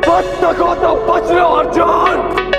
बच सको तो, तो बच लो अर्जुन।